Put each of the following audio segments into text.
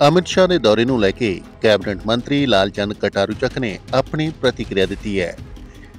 ਅਮਿਤ ਸ਼ਾਹ ਦੇ ਦੌਰੇ ਨੂੰ ਲੈ ਕੇ ਕੈਬਨਿਟ ਮੰਤਰੀ ਲਾਲਚੰਦ ਕਟਾਰੂਚਕ ਨੇ ਆਪਣੀ ਪ੍ਰਤੀਕਿਰਿਆ ਦਿੱਤੀ ਹੈ।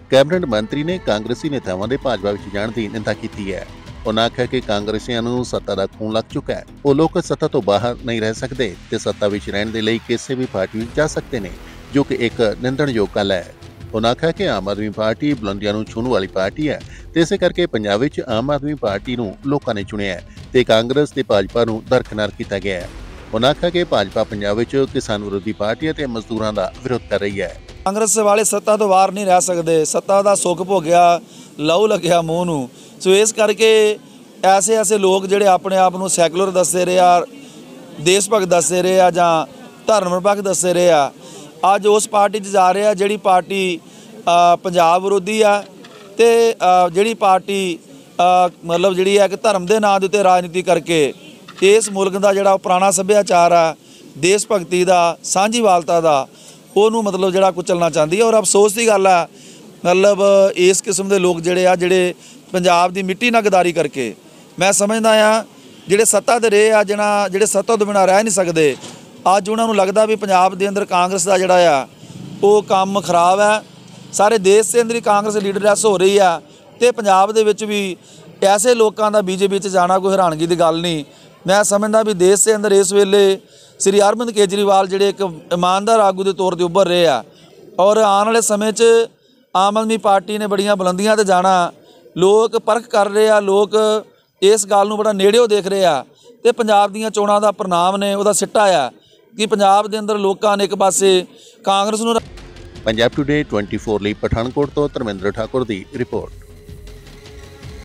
ਕੈਬਨਿਟ ਮੰਤਰੀ ਨੇ ਕਾਂਗਰਸੀ ਨੇਤਾਵਾਂ ਦੇ ਭਾਜਪਾ ਵਿੱਚ ਜਾਣ ਦੀ ਨਿੰਦਾ ਕੀਤੀ ਹੈ। ਉਹਨਾਂ ਆਖਿਆ ਕਿ ਕਾਂਗਰਸੀਆਂ ਨੂੰ ਸੱਤਾ ਦਾ ਖੂਨ ਲੱਗ ਚੁੱਕਾ ਹੈ। ਉਹ ਲੋਕ ਸੱਤਾ ਤੋਂ ਬਾਹਰ ਨਹੀਂ ਰਹਿ ਸਕਦੇ ਤੇ ਸੱਤਾ ਵਿੱਚ ਰਹਿਣ ਦੇ ਲਈ ਕਿਸੇ ਵੀ ਪਾਰਟੀ ਵਿੱਚ ਜਾ ਸਕਦੇ ਨੇ, ਜੋ ਕਿ ਇੱਕ ਨਿੰਦਣਯੋਗ ਗੱਲ ਹੈ। ਉਹਨਾਂ ਆਖਿਆ ਕਿ ਆਮ ਆਦਮੀ ਪਾਰਟੀ ਬੁਲੰਦੀਆਂ ਨੂੰ ਛੂਹਣ ਵਾਲੀ ਪਾਰਟੀ ਹੈ ਤੇ ਇਸੇ ਕਰਕੇ ਪੰਜਾਬ ਵਿੱਚ ਆਮ ਆਦਮੀ ਪਾਰਟੀ ਨੂੰ ਲੋਕਾਂ ਨੇ ਚੁਣਿਆ ਹੈ ਤੇ ਕਾਂਗਰਸ ਤੇ ਭਾਜਪਾ ਨੂੰ ਦਰਕਨਾਰ ਕੀਤਾ ਗਿਆ ਹੈ। ਉਹਨਾਂ ਆਖਿਆ ਕਿ ਭਾਜਪਾ ਪੰਜਾਬ ਵਿੱਚ ਕਿਸਾਨ ਵਿਰੋਧੀ ਪਾਰਟੀ ਅਤੇ ਮਜ਼ਦੂਰਾਂ ਦਾ ਵਿਰੋਧ ਕਰ ਰਹੀ ਹੈ। ਕਾਂਗਰਸ ਵਾਲੇ ਸੱਤਾ ਤੋਂ ਬਾਹਰ ਨਹੀਂ ਰਹਿ ਸਕਦੇ। ਸੱਤਾ ਦਾ ਸੁੱਖ ਭੋਗਿਆ, ਲਹੂ ਲੱਗਿਆ ਮੂੰਹ ਨੂੰ। ਸੋ ਇਸ ਕਰਕੇ ਐਸੇ ਐਸੇ ਲੋਕ ਜਿਹੜੇ ਆਪਣੇ ਆਪ ਨੂੰ ਸੈਕੂਲਰ ਦੱਸਦੇ ਰਹੇ ਆ, ਦੇਸ਼ ਭਗਤ ਦੱਸਦੇ ਰਹੇ ਆ ਜਾਂ ਧਰਮ ਨਿਰਪੱਖ ਦੱਸਦੇ ਰਹੇ ਆ, ਅੱਜ ਉਸ ਪਾਰਟੀ 'ਚ ਜਾ ਰਹੇ ਆ ਜਿਹੜੀ ਪਾਰਟੀ ਪੰਜਾਬ ਵਿਰੋਧੀ ਆ ਤੇ ਜਿਹੜੀ ਪਾਰਟੀ ਮਤਲਬ ਜਿਹੜੀ ਹੈ ਕਿ ਧਰਮ ਦੇ ਨਾਂ ਦੇ ਉੱਤੇ ਰਾਜਨੀਤੀ ਕਰਕੇ ਇਸ ਮੁਲਕ ਦਾ ਜਿਹੜਾ ਪੁਰਾਣਾ ਸੱਭਿਆਚਾਰ ਆ, ਦੇਸ਼ ਭਗਤੀ ਦਾ, ਸਾਂਝੀਵਾਲਤਾ ਦਾ, ਉਹਨੂੰ ਮਤਲਬ ਜਿਹੜਾ ਕੁਚਲਣਾ ਚਾਹੁੰਦੀ ਹੈ ਔਰ ਅਫਸੋਸ ਦੀ ਗੱਲ ਆ, ਮਤਲਬ ਇਸ ਕਿਸਮ ਦੇ ਲੋਕ ਜਿਹੜੇ ਆ, ਜਿਹੜੇ ਪੰਜਾਬ ਦੀ ਮਿੱਟੀ ਨਾਲ ਗਦਾਰੀ ਕਰਕੇ, ਮੈਂ ਸਮਝਦਾ ਆ, ਜਿਹੜੇ ਸੱਤਾ ਦੇ ਰਹੇ ਆ ਜਿਹੜਾ ਜਿਹੜੇ ਸੱਤਾ ਤੋਂ ਬਿਨਾਂ ਰਹਿ ਨਹੀਂ ਸਕਦੇ, ਅੱਜ ਉਹਨਾਂ ਨੂੰ ਲੱਗਦਾ ਵੀ ਪੰਜਾਬ ਦੇ ਅੰਦਰ ਕਾਂਗਰਸ ਦਾ ਜਿਹੜਾ ਆ, ਉਹ ਕੰਮ ਖਰਾਬ ਹੈ ਸਾਰੇ ਦੇਸ਼ ਦੇ ਅੰਦਰ ਹੀ ਕਾਂਗਰਸ ਲੀਡਰੈਸ ਹੋ ਰਹੀ ਆ, ਤੇ ਪੰਜਾਬ ਦੇ ਵਿੱਚ ਵੀ ਐਸੇ ਲੋਕਾਂ ਦਾ ਬੀਜੇਪੀ 'ਚ ਜਾਣਾ ਕੋਈ ਹੈਰਾਨਗੀ ਦੀ ਗੱਲ ਨਹੀਂ। ਮੈਂ ਸਮਝਦਾ ਵੀ ਦੇਸ਼ ਦੇ ਅੰਦਰ ਇਸ ਵੇਲੇ ਸ੍ਰੀ ਅਰਵਿੰਦ ਕੇਜਰੀਵਾਲ ਜਿਹੜੇ ਇੱਕ ਇਮਾਨਦਾਰ ਆਗੂ ਦੇ ਤੌਰ ਤੇ ਉੱਭਰ ਰਹੇ ਆ, ਔਰ ਆਉਣ ਵਾਲੇ ਸਮੇਂ 'ਚ ਆਮ ਆਦਮੀ ਪਾਰਟੀ ਨੇ ਬੜੀਆਂ ਬੁਲੰਦੀਆਂ ਤੇ ਜਾਣਾ, ਲੋਕ ਪਰਖ ਕਰ ਰਹੇ ਆ, ਲੋਕ ਇਸ ਗੱਲ ਨੂੰ ਬੜਾ ਨੇੜਿਓਂ ਦੇਖ ਰਹੇ ਆ, ਤੇ ਪੰਜਾਬ ਦੀਆਂ ਚੋਣਾਂ ਦਾ ਪ੍ਰਣਾਮ ਨੇ, ਉਹਦਾ ਸਿੱਟਾ ਆ, ਕਿ ਪੰਜਾਬ ਦੇ ਅੰਦਰ ਲੋਕਾਂ ਨੇ ਇੱਕ ਪਾਸੇ ਕਾਂਗਰਸ ਨੂੰ ਪੰਜਾਬ ਟੁਡੇ 24 ਲਈ ਪਠਾਨਕੋਟ ਤੋਂ ਧਰਮਿੰਦਰ ਠਾਕੁਰ ਦੀ ਰਿਪੋਰਟ।